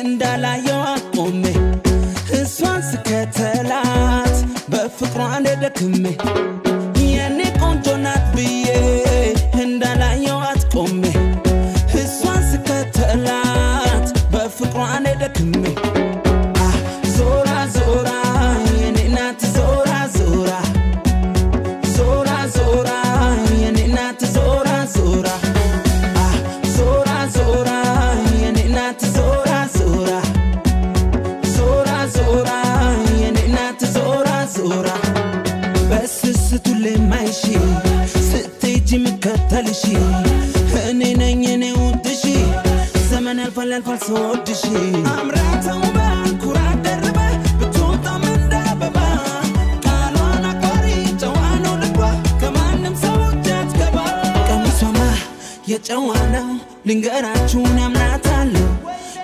እንዳላየው አቆሜ እሷን ስከተላት በፍቅሯ ደክሜ በስስቱ ልማይሽ ስትሄጂ ምከተልሽ እኔ ነኝ እኔ ውድሽ ዘመን ያልፋል ያልፋል ስወድሽ አምራተው በኩራት ደርባ ብትወጣም እንደ አበባ ቃሏን አክባሪ ከማንም ሰው ቀሚሷማ የጨዋ ነው ልንገራችሁን ያምናታለሁ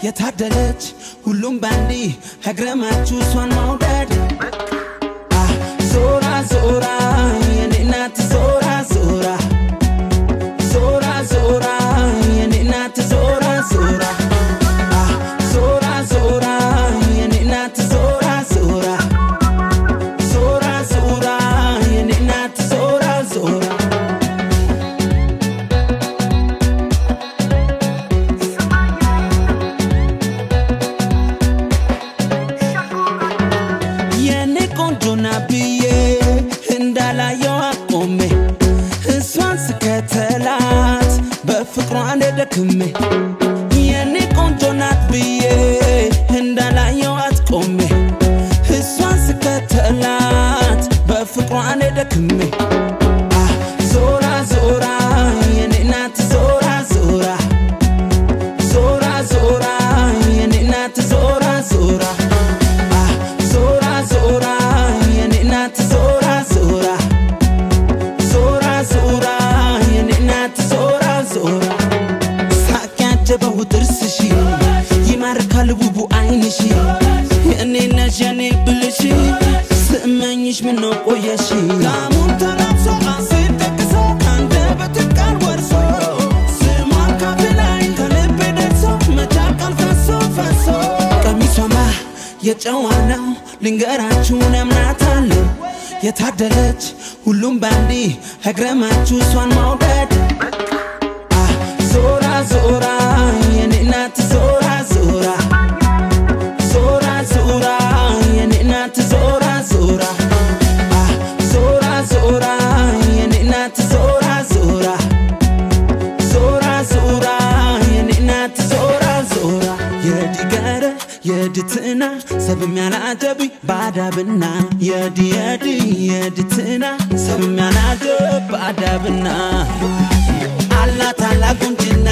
የታደለች ሁሉም ባንዲ እግረማችሁ እሷን መውደድ አህ ዞራ ዞራ የኔ ናት ዞራ ዞራ ዞራ ዞራ የኔ ናት ዞራ ዞራ አህ የጨዋ ነው ልንገራችሁን ያምናታለሁ የታደለች ሁሉም ባንዲ እግረማችሁ እሷን መውደድ አህ ዞራ ዞራ የኔ ናት ዞራ ዞራ። ዞራ ዞራ የኔ ናት ዞራ ዞራ። ዞራ ዞራ የድትና ሰብም ያላጀብ ባዳብና የዲ የዲ የድትና ሰብም ያላጀብ ባዳብና አላት አላት ቁንጅና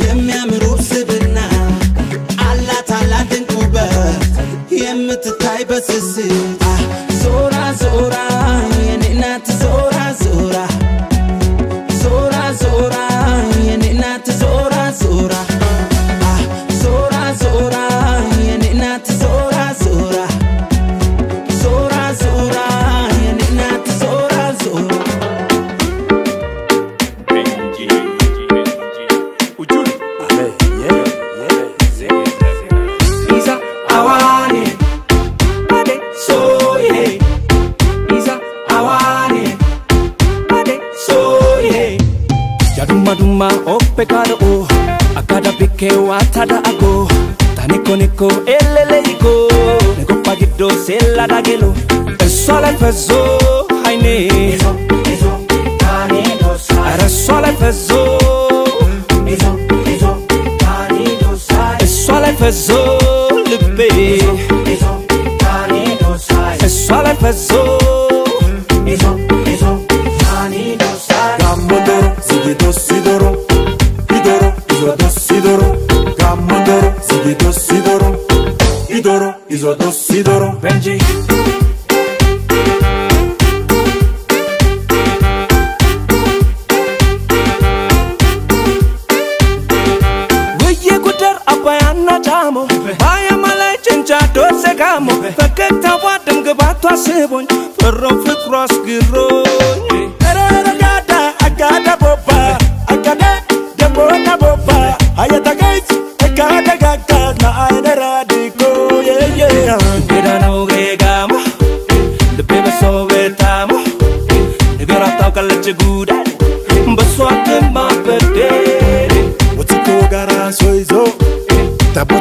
የሚያምሩ ስብና አላት ድንቅ ውበት የምትታይ በስስት። ዞራ ዞራ የኔ ናት ዞራ ዞራ ዞራ ዞራ የኔ ናት ዞራ ዞራ faz o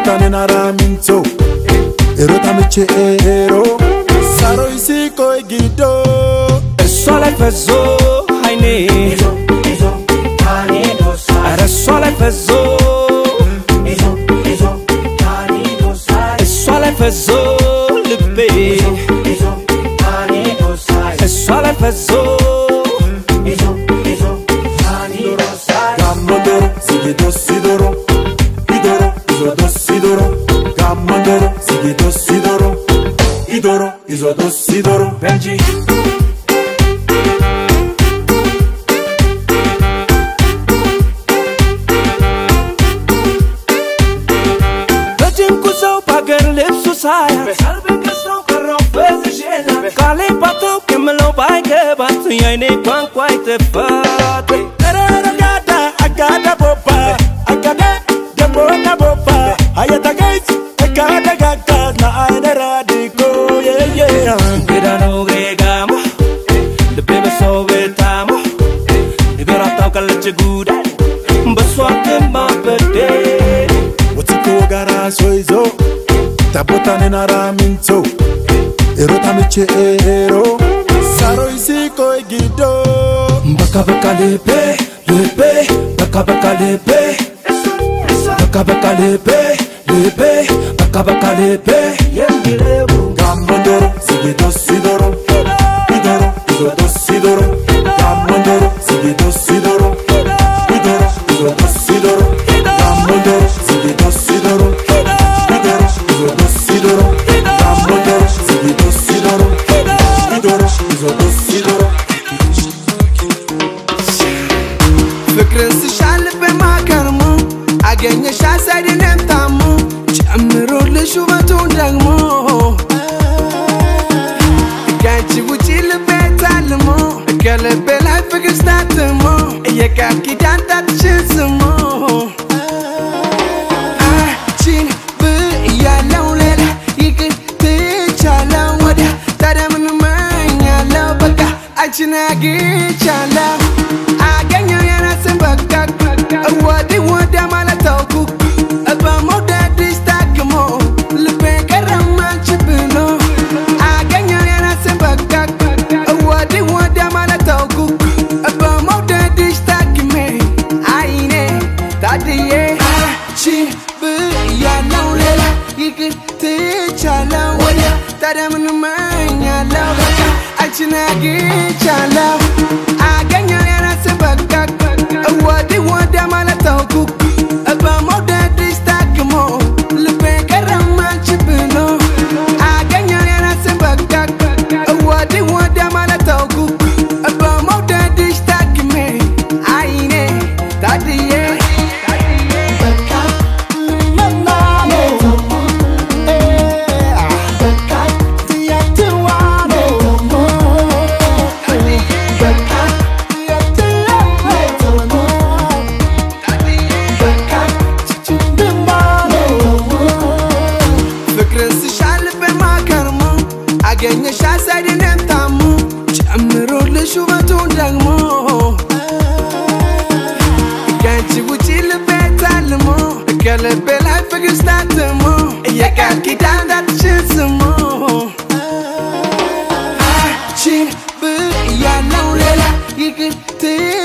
tane nara minto ero tamiche ero saro isi ko gido esola fezo haine ezo ezo tane dosa ara sola fezo ezo ezo tane dosa esola fezo tabotane na raminto erotamiche ero saro isiko egido mbakabaka lepe lepe bakabaka lepe. Bakabaka lepe lepe bakabaka lepe. Gambodoro sigidoro sidoro idoro igodoro sidoro ምንም ታሙ ጨምሮልሽ ውበቱን ደግሞ ከአንቺ ውጪ ልቤ ታልሞ ከልቤ ላይ ፍቅር ስታትሞ የቃል ኪዳን it,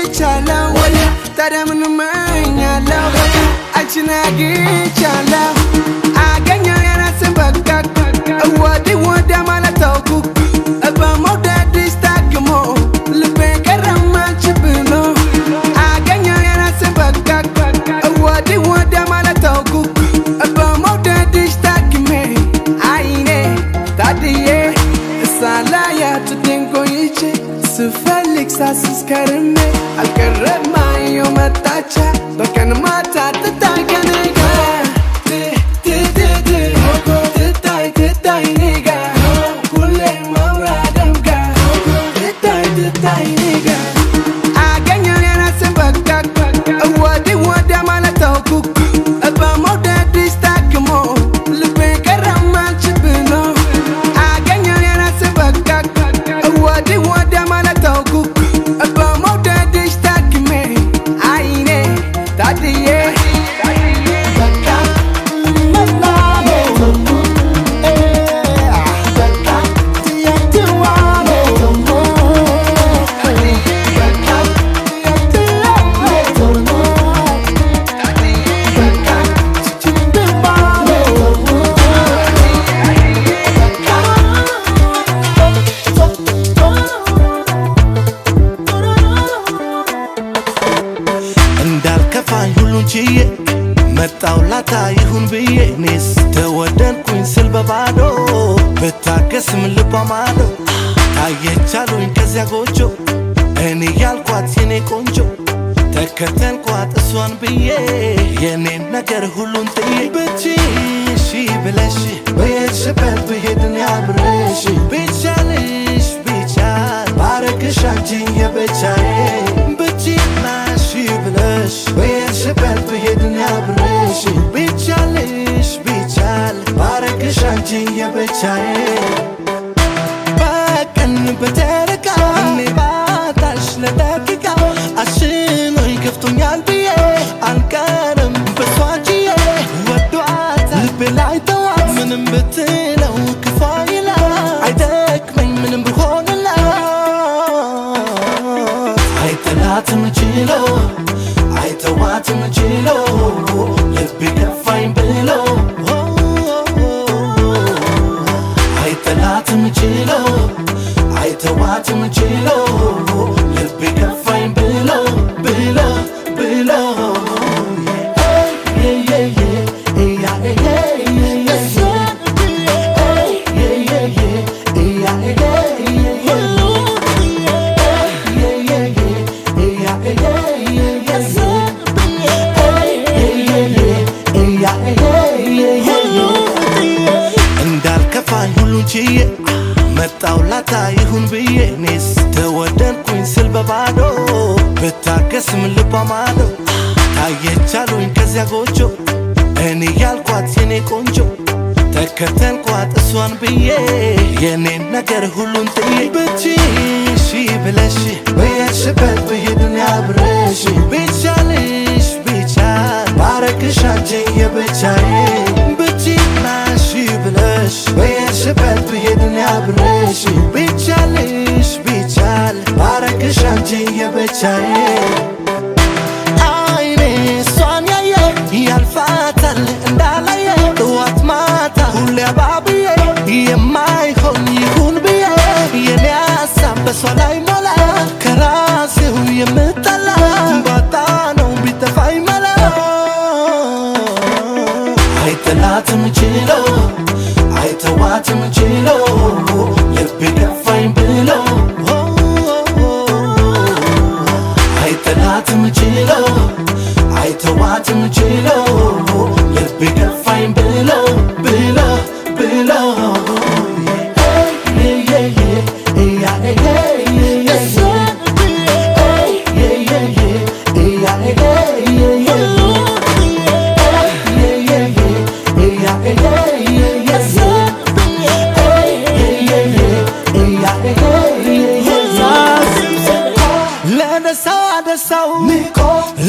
ደስታው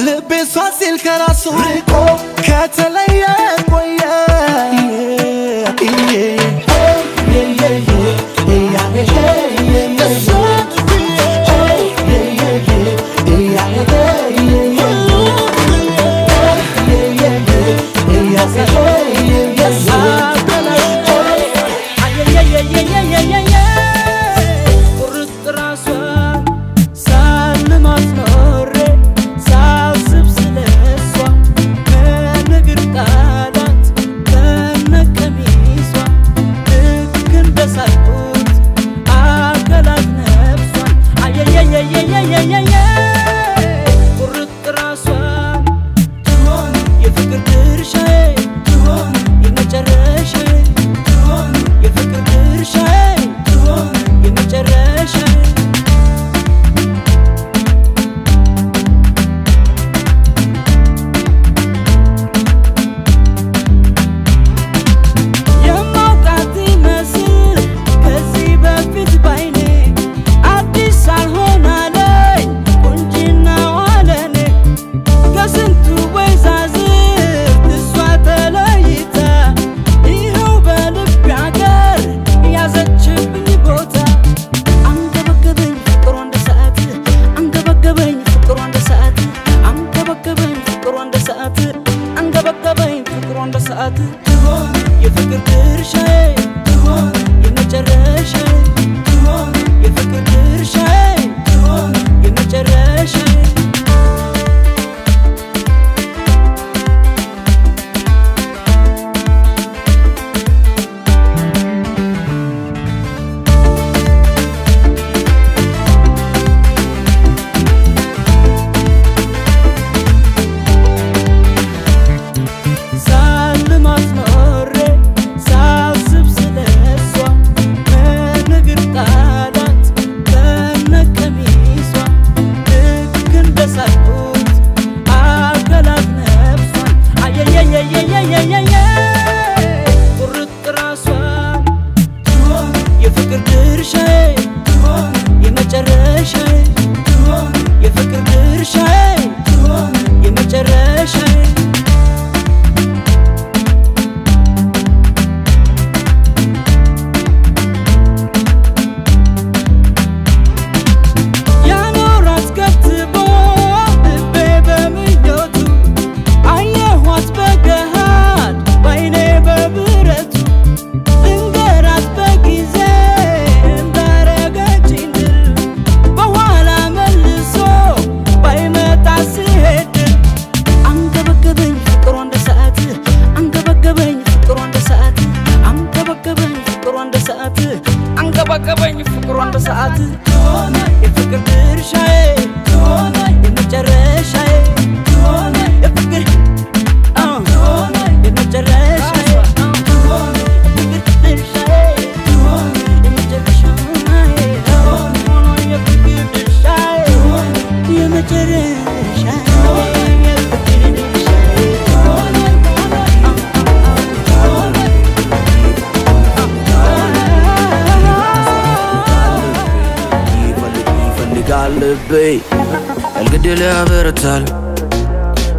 ልቤ እሷ ሲል ከራሱ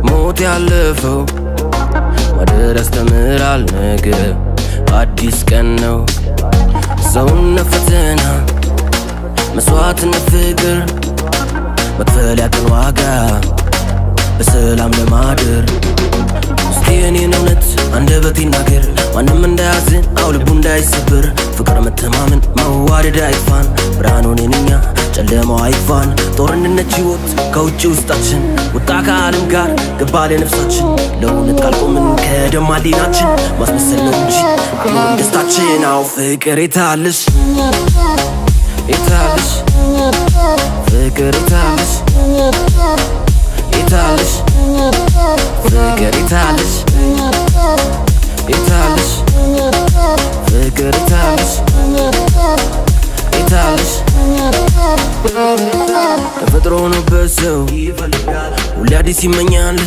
ሞት ያለፈው ማደር ያስተምራል ነገ አዲስ ቀን ነው። ሰውነት ፈተና መስዋዕትነት ፍቅር መክፈል ያቀን ዋጋ በሰላም ለማደር እስኪ የኔን እውነት አንደበት ይናገር። ማንም እንዳያዝን አው ልቡ እንዳይሰበር። ፍቅር መተማመን መዋደድ አይጥፋን። ብርሃን ሆነን እኛ ጨለማው አይግፋን ጦርነት ህይወት ከውጭ ውስጣችን ወጣ ከዓለም ጋር ገባ ለነፍሳችን ለእውነት ካልቆምን ከደማ ዲናችን ማስመሰል ነው እንጂ አሁን ደስታችን። አው ፍቅር የታለሽ? የታለሽ? ፍቅር የታለሽ? የታለሽ? ፍቅር የታለሽ? የታለሽ? ፍቅር የታለሽ የታለሽ ተፈጥሮ ሆኖበት ሰው ሁሌ አዲስ ይመኛል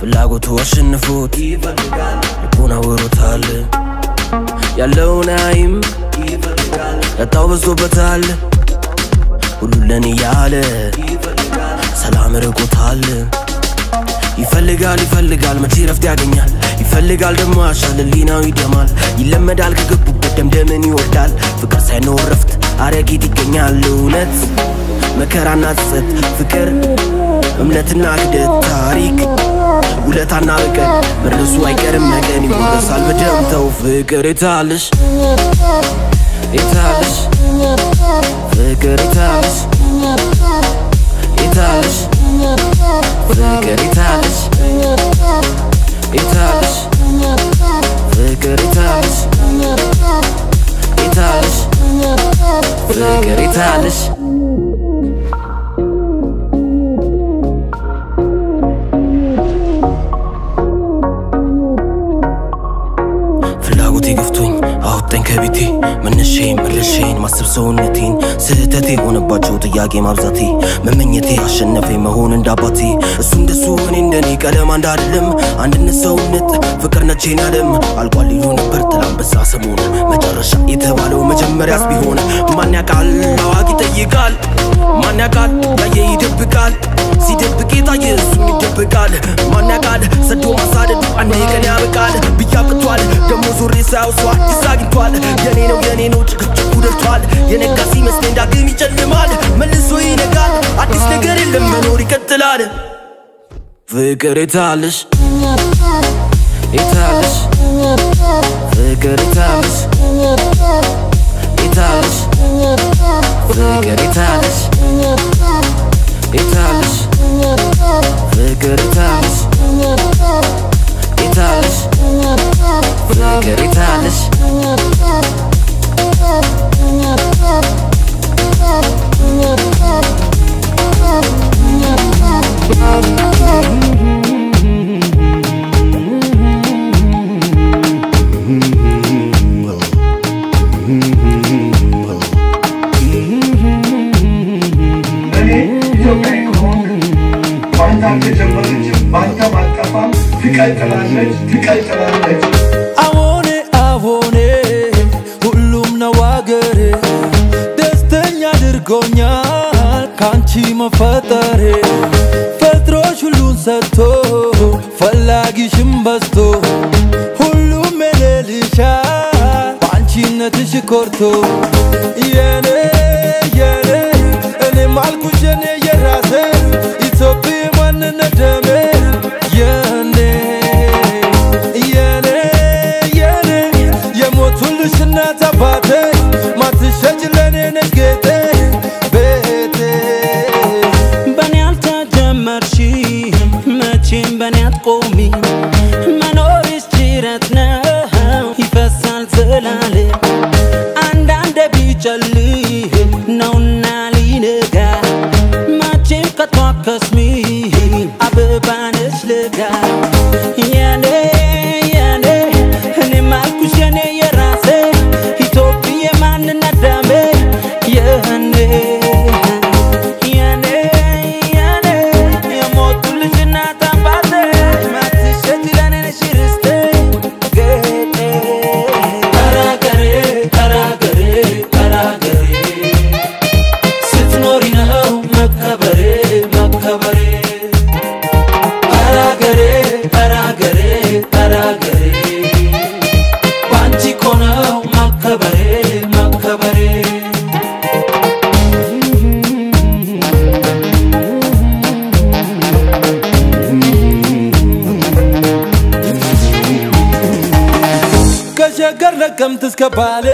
ፍላጎቱ አሸንፎት ልቡን አውሮታል ያለውን አይም ያጣው በዝቶበታል ሁሉ ለኔ ያለ ሰላም ርቆታል ይፈልጋል ይፈልጋል መቼ ረፍት ያገኛል ይፈልጋል ደሞ ያሻል ሊናው ይደማል ይለመዳል ከገቡበት ደምደምን ይወርዳል ፍቅር ሳይኖር ረፍት አረጊት ይገኛል። እውነት መከራና ጸጸት ፍቅር እምነትና ክደት ታሪክ ውለታና በቀል መድረሱ አይቀርም ነገን ይወረሳል በደምተው ፍቅር የታለሽ? የታለሽ? ፍቅር የታለሽ? የታለሽ? ፍቅር የታለሽ? የታለሽ? ፍቅር የታለሽ ፍቅር ከቤቴ መነሻዬን መድረሻዬን ማሰብ ሰውነቴን ስህተቴ የሆነባቸው ጥያቄ ማብዛቴ መመኘቴ አሸነፈኝ መሆን እንዳባቴ እሱ እንደሱ እኔ እንደኔ ቀለም አንድ አይደለም። አንድነት ሰውነት ፍቅር ነቼን ያለም አልቋል ይሉ ነበር ትላንበሳ ሰሞኑ መጨረሻ የተባለው መጀመሪያስ ቢሆን ማን ያውቃል? አዋቂ ይጠይቃል። ማን ያውቃል? ያየ ይደብቃል። ሲደብቅ የታየ እሱም ይደብቃል። ማን ያውቃል? ሰዶ ማሳደዱ አንድ ቀን ያበቃል። ብያቅቷል ደሞ ዞሬ ሳያው ሰው አዲስ አግኝቷል የኔ ነው የኔ ነው ጭቅጭቁ ደርቷል። የነጋ ሲመስለኝ ዳግም ይጨልማል። መልሶ ይነጋል። አዲስ ነገር የለም መኖር ይቀጥላል። ፍቅር የታለሽ? የታለሽ? ፍቅር የታለሽ? የታለሽ? ፍቅር የታለሽ? የታለሽ? ፍቅር የታለሽ? የታለሽ ፍቅር የታለሽ እኔ ኢትዮጵያዊ ከሆንክ በአንተ አልተጀመረችም፣ በአንተ ባጠፋም ትቀጥላለች፣ ትቀጥላለች። ካንቺ መፈጠሬ ፈጥሮሽ ሁሉን ሰጥቶ ፈላጊሽም በዝቶ ሁሉም የሌልሻል በአንቺነትሽ ኮርቶ የኔ የኔ ከነቀምት እስከ ባሌ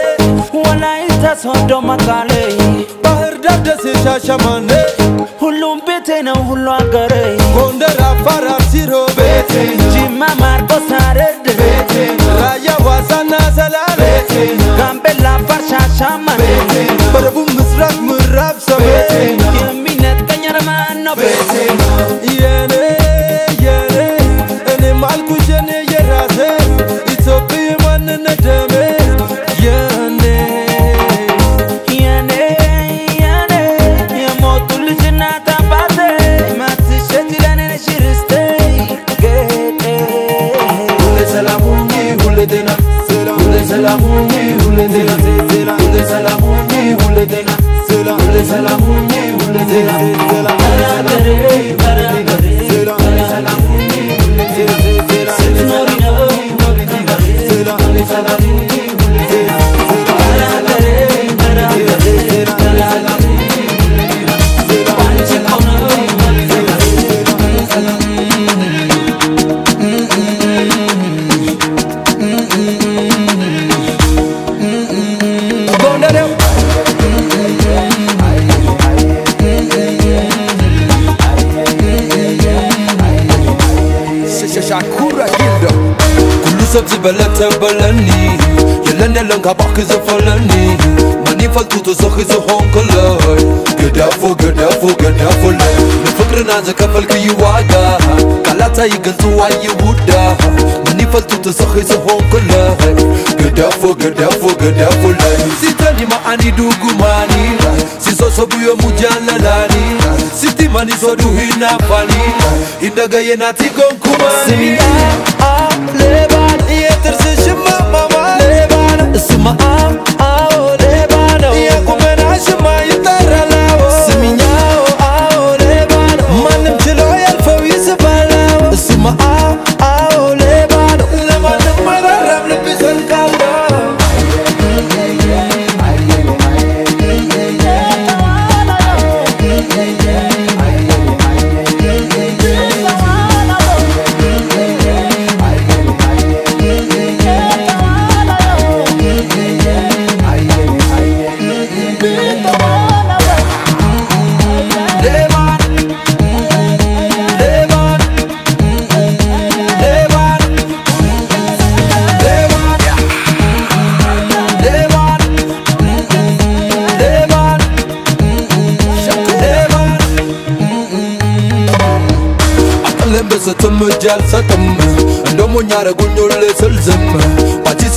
ወላይታ ሶዶ መቀሌ ባህር ዳር ደሴ ሻሸመኔ ሁሉም ቤቴ ነው ሁሉ አገሬ تبلت تبلني يلن يلن كباك زفلني. ماني فالتوتو سخي زهون كلاي قدافو قدافو قدافو لاي لفكر نازا كفل كي يوادا كالاتا يقنطوا يودا. ماني فالتوتو سخي زهون كلاي قدافو قدافو قدافو لاي سيتاني معاني دوغو ماني. sisoso buyo mujalalani sitimaniso duhinafani indagaye natigonkumani Sing, I, I, suma am aole bana ya kumena shuma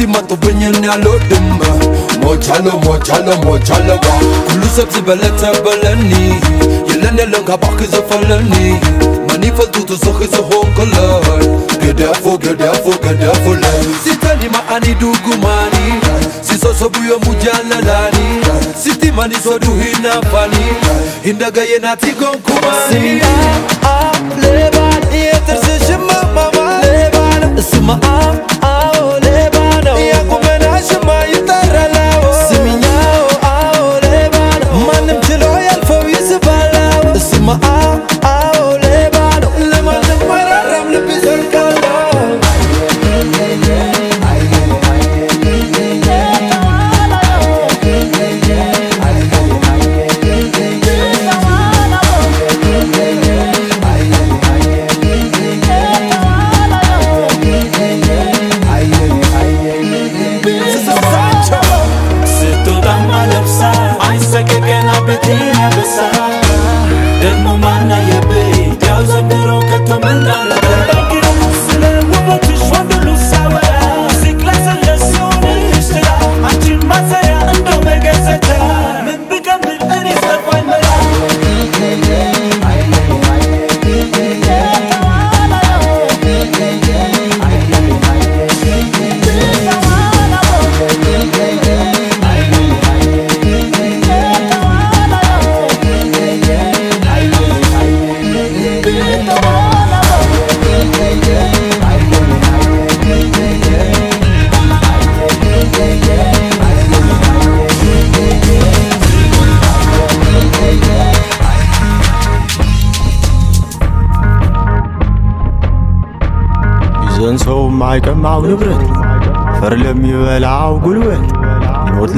matopenyeni alodimba mochalo mochalo mochalo ba. Kulusepsi belethe beleni yelenelengabakhize faleni manifest dutu sokhise honkolan gedefo gedefo gedefole sitendima anidugumani sisosobuyo mujalalani sitimanisoduhinafani indaga yenatigonkumani Leban yeter sishimamama Leban Isma am aole azy mahita raha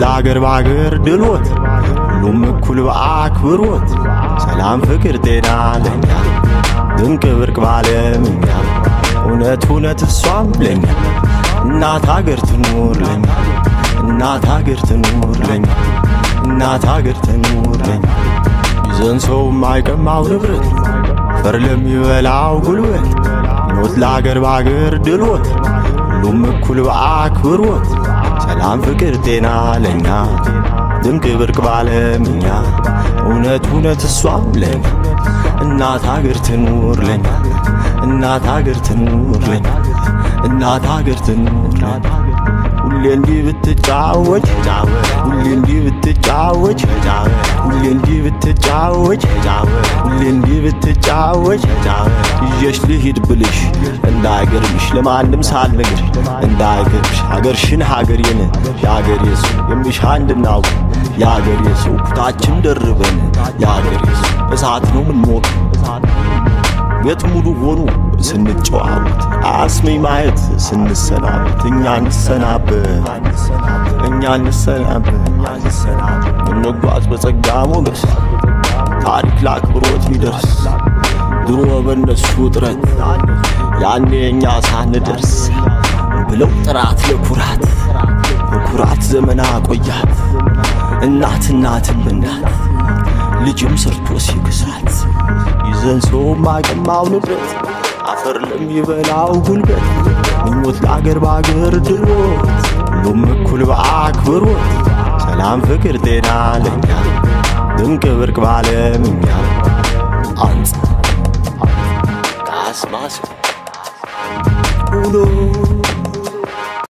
ለአገር በአገር ድልወት ሁሉም እኩል በአክብሮት ሰላም ፍቅር ጤና ለኛ ድንቅ ብርቅ ባለምኛ እውነት እውነት እሷም ለኛ እናት አገር ትኑር ለኛ እናት አገር ትኑር ለኛ እናት አገር ትኑር ለኛ ይዘን ሰው ማይቀማው ንብረት አፈር ለሚበላው ጉልበት ሞት ለአገር በአገር ድልወት ሁሉም እኩል በአክብሮት ሰላም ፍቅር ጤና ለኛ ድንቅ ብርቅ ባለምኛ እውነት እውነት እሷም ለኛ እናት አገር ትኑር ለኛ እናት አገር ትኑር ለኛ እናት አገር ትኑር ለኛ ሁሌ እንዲህ ብትጫወች ሁሌ እንዲህ ብትጫወች ሁሌ እንዲህ ብትጫወች ሁሌ እንዲህ ብትጫወች ይዤሽ ልሂድ ብልሽ እንዳይገርምሽ ለማንም ሳልነግር እንዳይገርምሽ ሀገርሽን ሀገሬን የሀገሬ ሰው የሚሻ እንድናውቅ የሀገሬ ሰው ኩታችን ደርበን የሀገሬ ሰው እሳት ነው ምንሞቅ ቤት ሙሉ ሆኑ ስንጨዋወት አስሜ ማየት ስንሰናበት እኛ እንሰናበት እኛ እንሰናበት እንጓዝ በጸጋ ሞገስ ታሪክ ለአክብሮት ሚደርስ ድሮ በእነሱ ጥረት ያኔ እኛ ሳንደርስ ብለው ጥራት ለኩራት በኩራት ዘመና ቆያት እናት እናትም እናት ልጅም ሰርቶ ሲክሳት ይዘን ሰው ማቀማው ንብረት አፈር ለሚበላው ጉልበት ምኞት ለአገር በአገር ድሎት ሁሉም እኩል በአክብሮት ሰላም ፍቅር ጤና ለኛ ድንቅ ብርቅ ባለምኛ አንጽ ካስማስ ውሎ